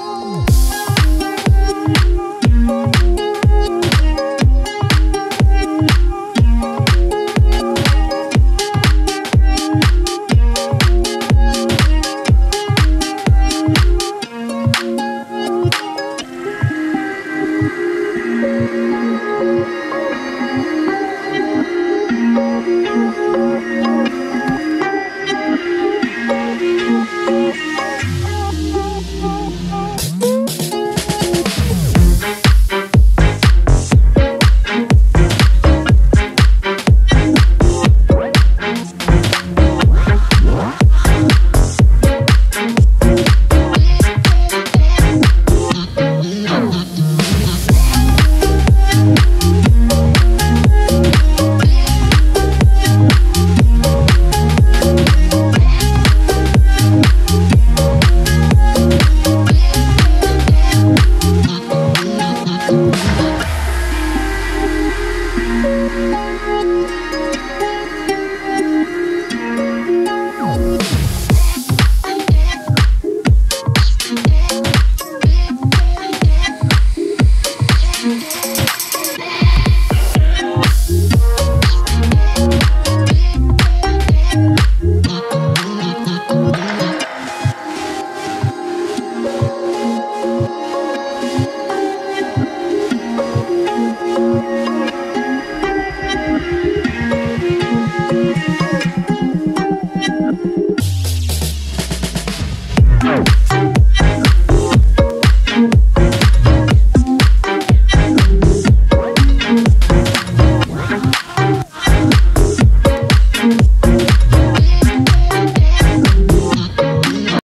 Bye.